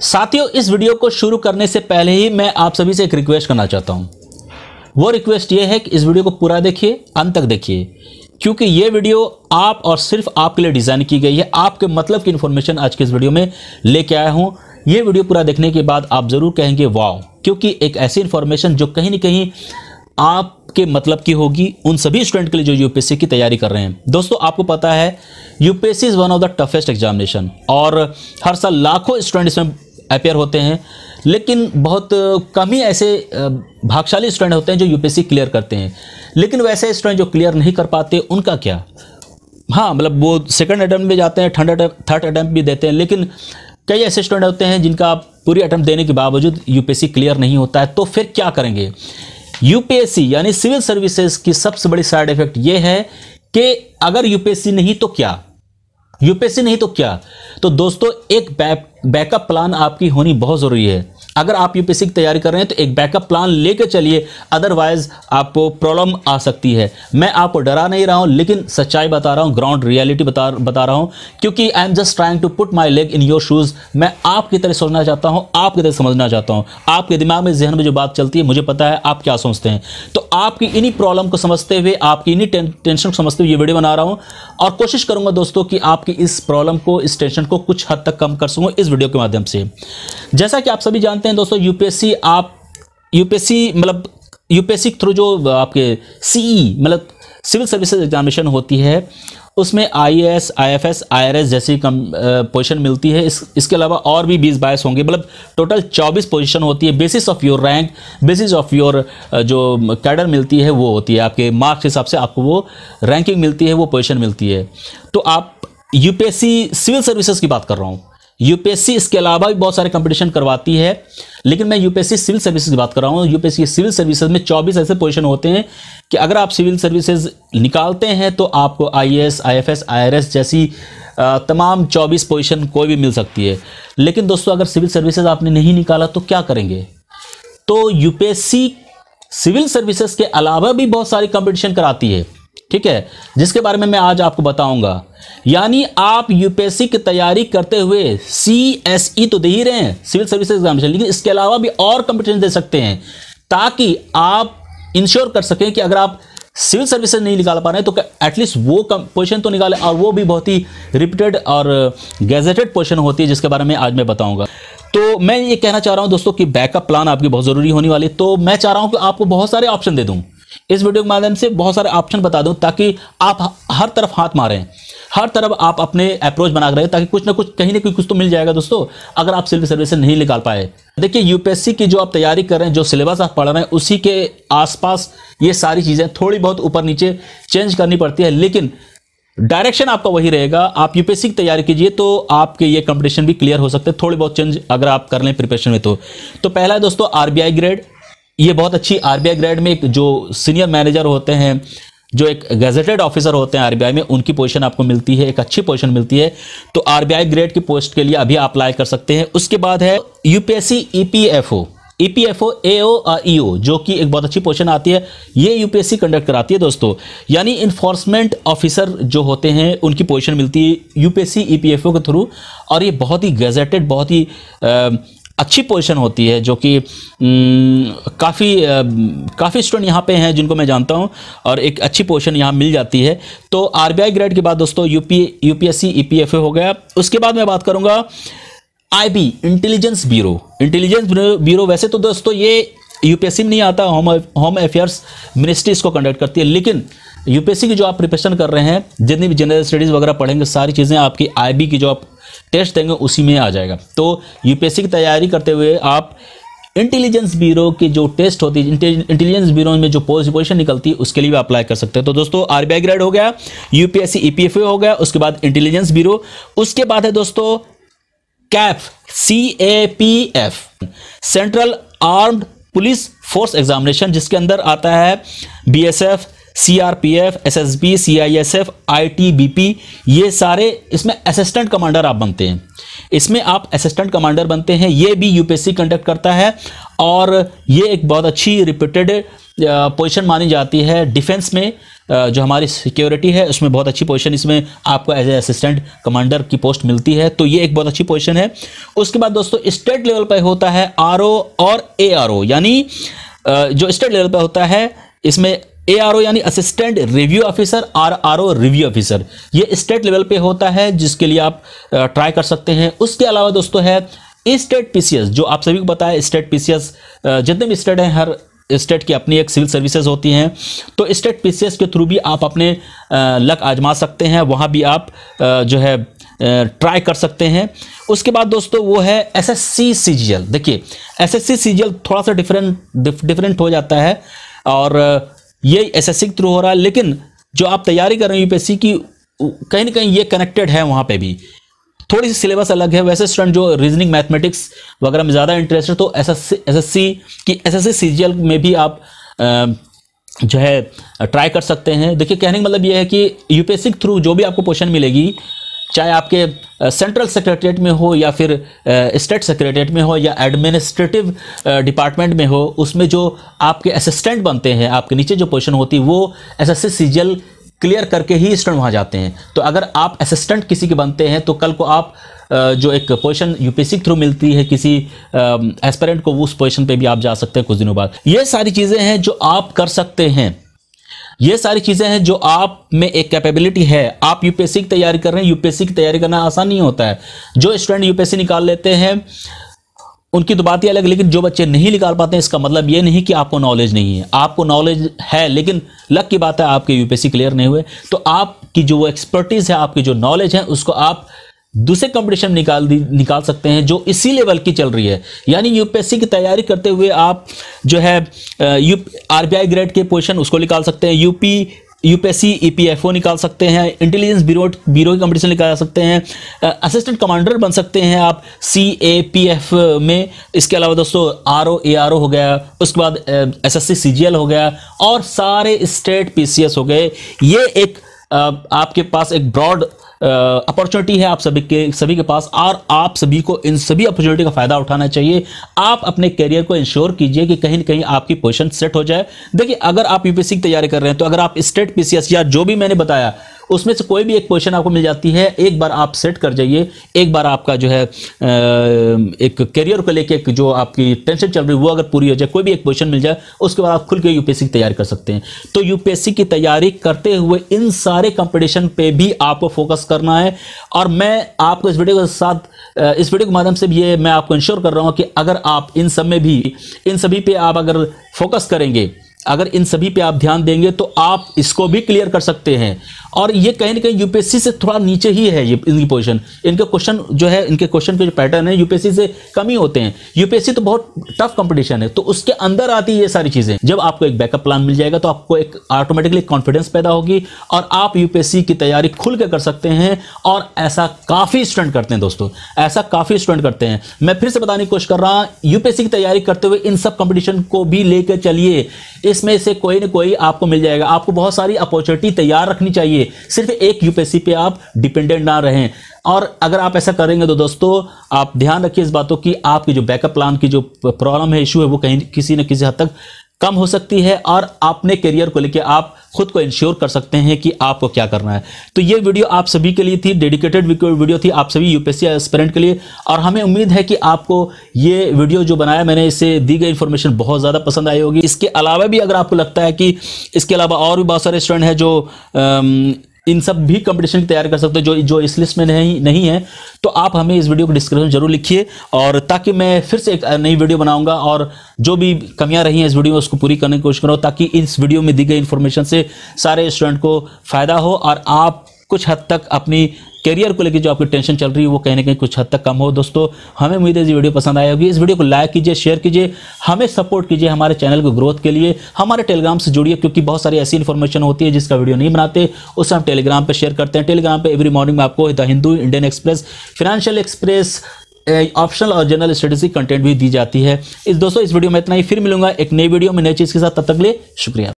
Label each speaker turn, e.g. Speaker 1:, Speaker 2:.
Speaker 1: साथियों, इस वीडियो को शुरू करने से पहले ही मैं आप सभी से एक रिक्वेस्ट करना चाहता हूँ। वो रिक्वेस्ट ये है कि इस वीडियो को पूरा देखिए, अंत तक देखिए। क्योंकि ये वीडियो आप और सिर्फ़ आपके लिए डिज़ाइन की गई है, आपके मतलब की इन्फॉर्मेशन आज के इस वीडियो में लेके आया हूँ। ये वीडियो पूरा देखने के बाद आप ज़रूर कहेंगे, वाओ! क्योंकि एक ऐसी इन्फॉर्मेशन जो कहीं ना कहीं आपके मतलब की होगी, उन सभी स्टूडेंट के लिए जो यूपीएससी की तैयारी कर रहे हैं। दोस्तों, आपको पता है UPSC is one of the toughest examination और हर साल लाखों स्टूडेंट इसमें अपेयर होते हैं, लेकिन बहुत कम ही ऐसे भागशाली स्टूडेंट होते हैं जो यूपीएससी क्लियर करते हैं। लेकिन वैसे स्टूडेंट जो क्लियर नहीं कर पाते, उनका क्या? हाँ मतलब वो सेकंड अटैम्प्ट भी जाते हैं थर्ड थर्ड अटैम्प्ट भी देते हैं, लेकिन कई ऐसे स्टूडेंट होते हैं जिनका पूरी अटैम्प्ट देने के बावजूद यूपीएससी क्लियर नहीं होता है तो फिर क्या करेंगे? यूपीएससी यानी सिविल सर्विसेज़ की सबसे बड़ी साइड इफ़ेक्ट ये है कि अगर यूपीएससी नहीं तो क्या? यूपीएससी नहीं तो क्या? तो दोस्तों एक बैकअप प्लान आपकी होनी बहुत ज़रूरी है। अगर आप यूपीएससी की तैयारी कर रहे हैं तो एक बैकअप प्लान लेकर चलिए अदरवाइज़ आपको प्रॉब्लम आ सकती है। मैं आपको डरा नहीं रहा हूँ, लेकिन सच्चाई बता रहा हूँ ग्राउंड रियलिटी बता बता रहा हूँ, क्योंकि I am just trying to put my leg in your shoes मैं आपकी तरह सोचना चाहता हूँ, आपकी तरह समझना चाहता हूँ। आपके दिमाग में, जहन में जो बात चलती है, मुझे पता है, आप क्या सोचते हैं। तो आपकी इन्हीं प्रॉब्लम को समझते हुए, आपकी इन्हीं टेंशन को समझते हुए ये वीडियो बना रहा हूँ, और कोशिश करूँगा दोस्तों कि आपकी इस प्रॉब्लम को, इस टेंशन को कुछ हद तक कम कर सकूँ इस वीडियो के माध्यम से। जैसा कि आप सभी जानते हैं दोस्तों यूपीएससी आप यूपीएससी मतलब यूपीएससी थ्रू जो आपके सीई e, मतलब सिविल सर्विसेज़ एग्जामिनेशन होती है उसमें I S I F S I R S जैसी कम पोजिशन मिलती है। इस इसके अलावा और भी बीस बाईस होंगे। मतलब टोटल चौबीस पोजीशन होती है। Basis of your rank basis of your जो कैडर मिलती है वो होती है। आपके मार्क्स हिसाब से आपको वो रैंकिंग मिलती है वो पोजिशन मिलती है। तो आप यूपीएससी सिविल सर्विसेज़ की बात कर रहा हूँ। यूपीएससी इसके अलावा भी बहुत सारे कंपटीशन करवाती है। लेकिन मैं यूपीएससी सिविल सर्विसेज़ की बात कर रहा हूँ। यूपीएससी सिविल सर्विसेज़ में 24 ऐसे पोजीशन होते हैं कि अगर आप सिविल सर्विसेज़ निकालते हैं तो आपको आईएएस, आईएफएस, आईआरएस जैसी तमाम 24 पोजीशन कोई भी मिल सकती है। लेकिन दोस्तों अगर सिविल सर्विसेज़ आपने नहीं निकाला तो क्या करेंगे? तो यूपीएससी सिविल सर्विसेज़ के अलावा भी बहुत सारी कंपटीशन कराती है। ठीक है? जिसके बारे में मैं आज आपको बताऊँगा। यानी आप यूपीएससी की तैयारी करते हुए सी एस ई तो दे ही रहे हैं, सिविल सर्विस एग्जामिनेशन, लेकिन इसके अलावा भी और कंपटीशन दे सकते हैं, ताकि आप इंश्योर कर सकें कि अगर आप सिविल सर्विसेज़ नहीं निकाल पा रहे तो एटलीस्ट वो पोजिशन तो निकाले, और वो भी बहुत ही रिपीटेड और गैजेटेड पोजिशन होती है, जिसके बारे में आज मैं बताऊँगा। तो मैं ये कहना चाह रहा हूँ दोस्तों कि बैकअप प्लान आपकी बहुत ज़रूरी होने वाली तो मैं चाह रहा हूँ कि आपको बहुत सारे ऑप्शन दे दूँ। इस वीडियो के माध्यम से बहुत सारे ऑप्शन बता दूँ, ताकि आप हर तरफ़ हाथ मारें। हर तरफ़ आप अपने अप्रोच बना रहे ताकि कुछ ना कुछ, कहीं ना कहीं कुछ तो मिल जाएगा दोस्तों, अगर आप सिविल सर्विस नहीं निकाल पाए। देखिए यूपीएससी की जो आप तैयारी कर रहे हैं, जो सिलेबस आप पढ़ रहे हैं, उसी के आसपास ये सारी चीज़ें थोड़ी बहुत ऊपर नीचे चेंज करनी पड़ती है, लेकिन डायरेक्शन आपका वही रहेगा। आप यूपीएससी की तैयारी कीजिए तो आपके ये कंपटीशन भी क्लियर हो सकते हैं, थोड़ी बहुत चेंज अगर आप कर लें प्रिपरेशन में तो। तो पहला है दोस्तों आरबीआई ग्रेड ये बहुत अच्छी आरबीआई ग्रेड में एक जो सीनियर मैनेजर होते हैं जो एक गजेटेड ऑफिसर होते हैं आरबीआई में उनकी पोजीशन आपको मिलती है एक अच्छी पोजीशन मिलती है। तो आरबीआई ग्रेड की पोस्ट के लिए अभी आप अप्लाई कर सकते हैं। उसके बाद है यूपीएससी ईपीएफओ ईपीएफओ एओ और ईओ जो कि एक बहुत अच्छी पोजीशन आती है। ये यूपीएससी कंडक्ट कराती है दोस्तों। यानी इन्फोर्समेंट ऑफिसर जो होते हैं उनकी पोजीशन मिलती है यूपीएससी ईपीएफओ के थ्रू और ये बहुत ही गजेटेड बहुत ही आ, अच्छी पोजीशन होती है, जो कि काफ़ी काफ़ी स्टूडेंट यहाँ पे हैं जिनको मैं जानता हूँ और एक अच्छी पोजीशन यहाँ मिल जाती है। तो आरबीआई ग्रेड के बाद दोस्तों, यूपी, यूपीएससी, ईपीएफए हो गया। उसके बाद मैं बात करूँगा IB intelligence bureau intelligence bureau वैसे तो दोस्तों ये यूपीएससी में नहीं आता होम होम अफेयर्स मिनिस्ट्री इसको कंडक्ट करती है, लेकिन यूपीएससी की जो आप प्रिपरेशन कर रहे हैं, जितनी भी जनरल स्टडीज़ वगैरह पढ़ेंगे, सारी चीज़ें आपकी आईबी की जो आप टेस्ट देंगे, उसी में आ जाएगा। तो यूपीएससी की तैयारी करते हुए आप इंटेलिजेंस ब्यूरो की जो टेस्ट होती है इंटेलिजेंस ब्यूरो में जो पोजिशन निकलती है उसके लिए भी अप्लाई कर सकते हैं। तो दोस्तों आरबीआई ग्रेड हो गया यूपीएससी ईपीएफए हो गया, उसके बाद इंटेलिजेंस ब्यूरो उसके बाद है दोस्तों Kaif C A P F central armed police force examination जिसके अंदर आता है BSF CRPF SSB CISF ITBP ये सारे इसमें असिस्टेंट कमांडर आप बनते हैं। इसमें आप असिस्टेंट कमांडर बनते हैं, ये भी यूपीएससी कंडक्ट करता है और ये एक बहुत अच्छी रिपीटेड पोजीशन मानी जाती है डिफेंस में जो हमारी सिक्योरिटी है, उसमें बहुत अच्छी पोजीशन इसमें आपको एज ए असिस्टेंट कमांडर की पोस्ट मिलती है। तो ये एक बहुत अच्छी पोजीशन है। उसके बाद दोस्तों स्टेट लेवल पर होता है RO और ARO यानी जो स्टेट लेवल पर होता है, इसमें ए आर ओ यानी assistant review officer R R O review officer ये स्टेट लेवल पे होता है, जिसके लिए आप ट्राई कर सकते हैं। उसके अलावा दोस्तों है स्टेट पीसीएस जो आप सभी को है स्टेट पीसीएस जितने भी स्टेट हैं, हर स्टेट की अपनी एक सिविल सर्विसेज़ होती हैं। तो स्टेट पीसीएस के थ्रू भी आप अपने लक आजमा सकते हैं। वहाँ भी आप जो है ट्राई कर सकते हैं। उसके बाद दोस्तों वो है S S C C G L देखिए S S C C G L थोड़ा सा डिफरेंट डिफरेंट हो जाता है। और ये एस एस के थ्रू हो रहा है, लेकिन जो आप तैयारी कर रहे हैं यूपीएससी की कहीं ना कहीं ये कनेक्टेड है वहाँ पे भी। थोड़ी सी सिलेबस अलग है, वैसे स्टूडेंट जो रीजनिंग मैथमेटिक्स वगैरह में ज़्यादा इंटरेस्ट है तो एस एस सी की एस एस में भी आप जो है ट्राई कर सकते हैं। देखिए, कहने का मतलब ये है कि यूपीएससी के थ्रू जो भी आपको क्वेश्चन मिलेगी चाहे आपके सेंट्रल सेक्रेटरीट में हो या फिर स्टेट सेक्रेटरीट में हो या एडमिनिस्ट्रेटिव डिपार्टमेंट में हो, उसमें जो आपके असिस्टेंट बनते हैं, आपके नीचे जो पोजीशन होती है, वो एस एस क्लियर करके ही स्टूडेंट वहाँ जाते हैं। तो अगर आप असिस्टेंट किसी के बनते हैं तो कल को आप जो एक पोजीशन यूपीएससी के थ्रू मिलती है किसी एस्पेरेंट को उस पोजीशन पे भी आप जा सकते हैं कुछ दिनों बाद। ये सारी चीज़ें हैं जो आप कर सकते हैं। ये सारी चीज़ें हैं जो आप में एक कैपेबिलिटी है। आप यूपीएससी की तैयारी कर रहे हैं। यूपीएससी की तैयारी करना आसान नहीं होता है। जो स्टूडेंट यूपीएससी निकाल लेते हैं, उनकी तो बात ही अलग, लेकिन जो बच्चे नहीं निकाल पाते हैं, इसका मतलब ये नहीं कि आपको नॉलेज नहीं है। आपको नॉलेज है, लेकिन लक की बात है, आपके यूपीएससी क्लियर नहीं हुए। तो आपकी जो एक्सपर्टीज है, आपकी जो नॉलेज है, उसको आप दूसरे कंपटीशन निकाल दी, निकाल सकते हैं जो इसी लेवल की चल रही है। यानी यूपीएससी की तैयारी करते हुए आप जो है यू आरबीआई ग्रेड के पोजीशन उसको निकाल सकते हैं। यूपी यूपीएससी ईपीएफओ निकाल सकते हैं। इंटेलिजेंस ब्यूरो ब्यूरो की कंपटीशन निकाल सकते हैं। असिस्टेंट कमांडर बन सकते हैं आप सी ए पी एफ़ में। इसके अलावा दोस्तों आर ओ ए आर ओ हो गया, उसके बाद S S C C G L हो गया, और सारे स्टेट पी सी एस हो गए। ये एक आपके पास एक ब्रॉड अपॉर्चुनिटी है आप सभी के सभी के पास और आप सभी को इन सभी अपॉर्चुनिटी का फ़ायदा उठाना चाहिए। आप अपने करियर को इंश्योर कीजिए कि कहीं ना कहीं आपकी पोजिशन सेट हो जाए। देखिए, अगर आप यूपीएससी की तैयारी कर रहे हैं तो अगर आप स्टेट पीसीएस या जो भी मैंने बताया उसमें से कोई भी एक पोजीशन आपको मिल जाती है, एक बार आप सेट कर जाइए, एक बार आपका जो है एक करियर को लेके जो आपकी टेंशन चल रही है, वो अगर पूरी हो जाए, कोई भी एक पोजीशन मिल जाए, उसके बाद आप खुल के यूपीएससी की तैयारी कर सकते हैं। तो यूपीएससी की तैयारी करते हुए इन सारे कंपटीशन पे भी आपको फोकस करना है। और मैं आपको इस वीडियो के साथ इस वीडियो के माध्यम से भी ये मैं आपको इंश्योर कर रहा हूँ कि अगर आप इन सब में भी, इन सभी पे आप अगर फोकस करेंगे, अगर इन सभी पे आप ध्यान देंगे तो आप इसको भी क्लियर कर सकते हैं। और ये कहीं ना कहीं यूपीएससी से थोड़ा नीचे ही है ये, इनकी पोजीशन इनके क्वेश्चन जो है, इनके क्वेश्चन के जो पैटर्न है यूपीएससी से कम ही होते हैं। यूपीएससी तो बहुत टफ कंपटीशन है तो उसके अंदर आती है ये सारी चीज़ें। जब आपको एक बैकअप प्लान मिल जाएगा तो आपको एक ऑटोमेटिकली कॉन्फिडेंस पैदा होगी और आप यूपीएससी की तैयारी खुल के कर सकते हैं और ऐसा काफ़ी स्टूडेंट करते हैं दोस्तों। ऐसा काफ़ी स्टूडेंट करते हैं। मैं फिर से बताने की कोशिश कर रहा हूँ यूपीएससी की तैयारी करते हुए इन सब कंपटीशन को भी लेकर चलिए। इसमें से कोई ना कोई आपको मिल जाएगा। आपको बहुत सारी अपॉर्चुनिटी तैयार रखनी चाहिए। सिर्फ़ एक यूपीएससी पे आप डिपेंडेंट ना रहें। और अगर आप ऐसा करेंगे तो दोस्तों, आप ध्यान रखिए इस बातों की, आपकी जो बैकअप प्लान की जो प्रॉब्लम है इशू है, वो कहीं किसी न किसी हद तक कम हो सकती है और अपने करियर को लेकर आप खुद को इंश्योर कर सकते हैं कि आपको क्या करना है। तो ये वीडियो आप सभी के लिए थी डेडिकेटेड वीडियो थी आप सभी यूपीएससी एस्पिरेंट के लिए और हमें उम्मीद है कि आपको ये वीडियो जो बनाया मैंने इसे दी गई इन्फॉर्मेशन बहुत ज़्यादा पसंद आई होगी। इसके अलावा भी अगर आपको लगता है कि इसके अलावा और भी बहुत सारे स्टूडेंट हैं जो इन सब भी कंपटीशन की तैयारी कर सकते हो जो जो इस लिस्ट में नहीं नहीं है तो आप हमें इस वीडियो को डिस्क्रिप्शन ज़रूर लिखिए और ताकि मैं फिर से एक नई वीडियो बनाऊँगा और जो भी कमियाँ रही हैं इस वीडियो में उसको पूरी करने की कोशिश करूँ ताकि इस वीडियो में दी गई इन्फॉर्मेशन से सारे स्टूडेंट को फ़ायदा हो और आप कुछ हद तक अपनी करियर को लेकर जो आपकी टेंशन चल रही है, वो कहीं ना कहीं कुछ हद तक कम हो। दोस्तों, हमें उम्मीद है ये वीडियो पसंद आया होगी। इस वीडियो को लाइक कीजिए शेयर कीजिए, हमें सपोर्ट कीजिए हमारे चैनल को ग्रोथ के लिए। हमारे टेलीग्राम से जुड़िए, क्योंकि बहुत सारी ऐसी इन्फॉर्मेशन होती है जिसका वीडियो नहीं बनाते, उसे हम टेलीग्राम पर शेयर करते हैं। टेलीग्राम पर एवरी मॉर्निंग में आपको the Hindu Indian Express Financial Express optional और जनरल स्टेटिस्टिक कंटेंट भी दी जाती है। इस दोस्तों, इस वीडियो में इतना ही। फिर मिलूँगा एक नई वीडियो में नई चीज़ के साथ। तब तक ले शुक्रिया।